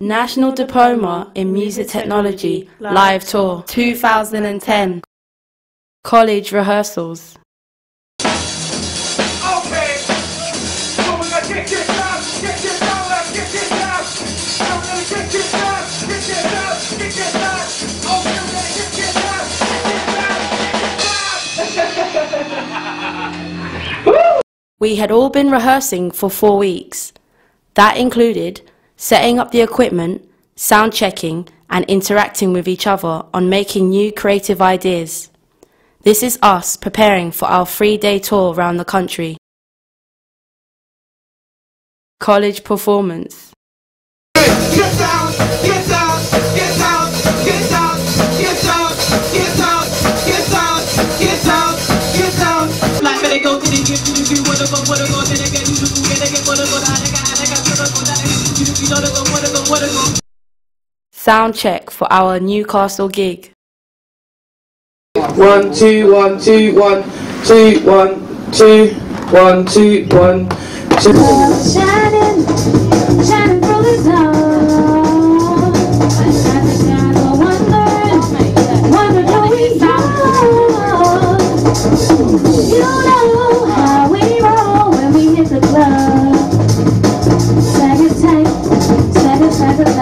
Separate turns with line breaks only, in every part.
National Diploma in Music Technology Live Tour 2010 College Rehearsals. We had all been rehearsing for four weeks. That included setting up the equipment, sound checking, and interacting with each other on making new creative ideas. This is us preparing for our three day tour around the country. College performance. Sound check for our Newcastle gig.
One, two, one, two, one, two, one, two, one, two, one, two.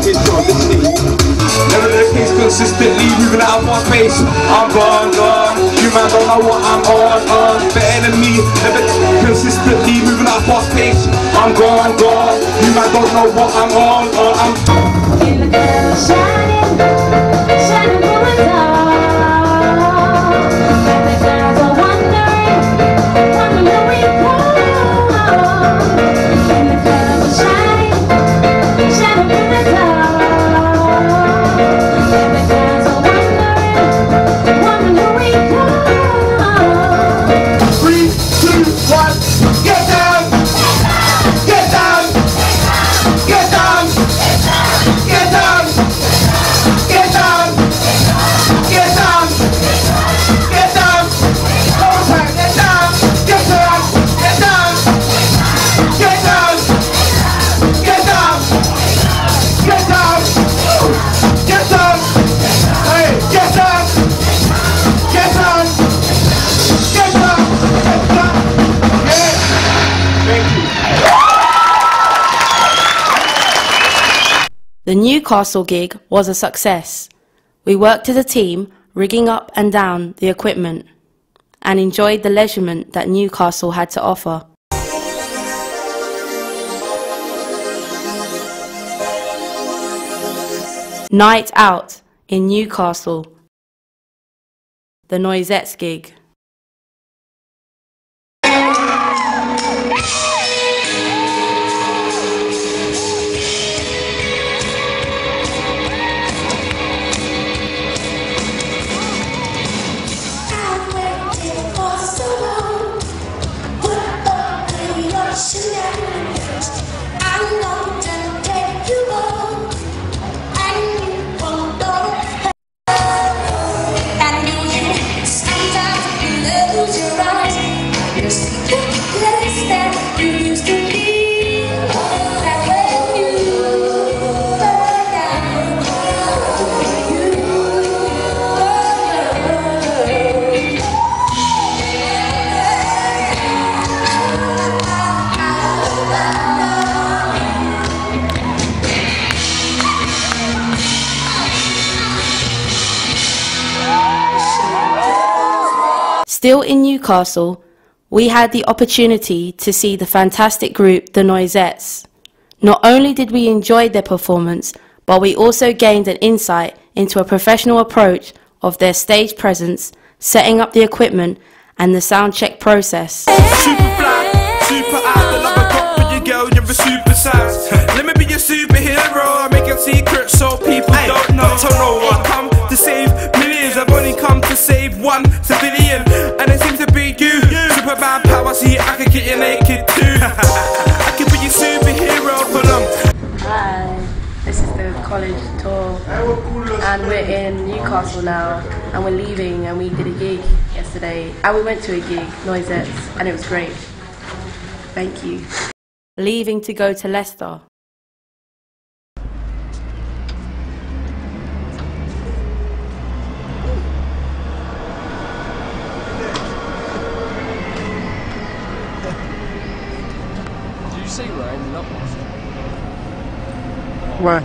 get on the
scene.
Never the case consistently moving out of my space. I'm gone, gone. You man don't know what I'm on, on. Better than me. Never consistently moving out of my space. I'm gone, gone. You man don't know what I'm on, on. I'm
The
Newcastle gig was a success. We worked as a team, rigging up and down the equipment, and enjoyed the leisurement that Newcastle had to offer. Night out in Newcastle. The Noisettes gig. Still in Newcastle, we had the opportunity to see the fantastic group The Noisettes. Not only did we enjoy their performance, but we also gained an insight into a professional approach of their stage presence, setting up the equipment, and the sound check process.
Super fly, super
this is the college tour, and we're in Newcastle now, and we're leaving, and we did a gig yesterday, and we went to a gig, Noisettes, and it was great. Thank you. Leaving to go to Leicester.
Where?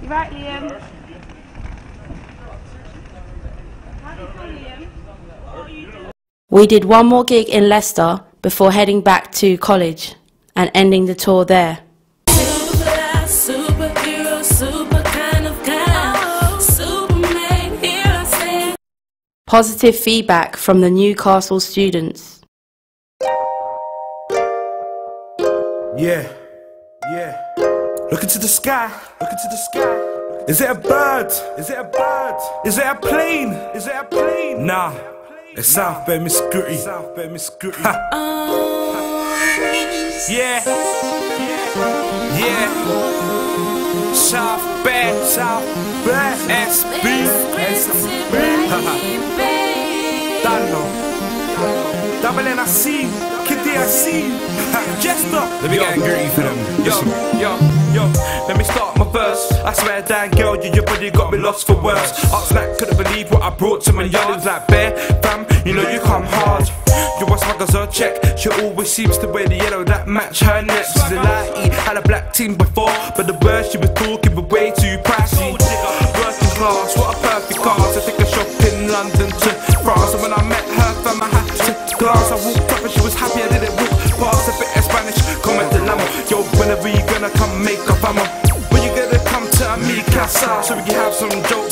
You right, Liam? How do you feel, Liam? We did one more gig in Leicester before heading back to college and ending the tour there. Positive feedback from the Newcastle students.
Yeah, yeah. Look into the sky, look into the sky. Is it a bird? Is it a bird? Is it a plane? Is it a plane? Nah, it's South Bay, Miss Gritty. South Bay, Miss Gritty. Yeah, yeah. South Bay, South Bay, SB, SB. Dano. Double NIC, Kitty I see. Jester. Let me get gritty for them. Yo, yo, yo. Let me start my verse. I swear, damn girl, you, your body got me lost for words. Oxlack couldn't believe what I brought to my yard. It was like bear, fam. You know you come hard. You a smugglers her check. She always seems to wear the yellow that match her next. She's a lighty, had a black team before, but the words she was talking were way too pricey. Working class, what a perfect cast. I take a shop in London to glance. I walked up and she was happy. I didn't walk past a bit of Spanish. Come at the lamo, yo. Whenever you gonna come make a famo? When you gonna come to me, casa, so we can have some jokes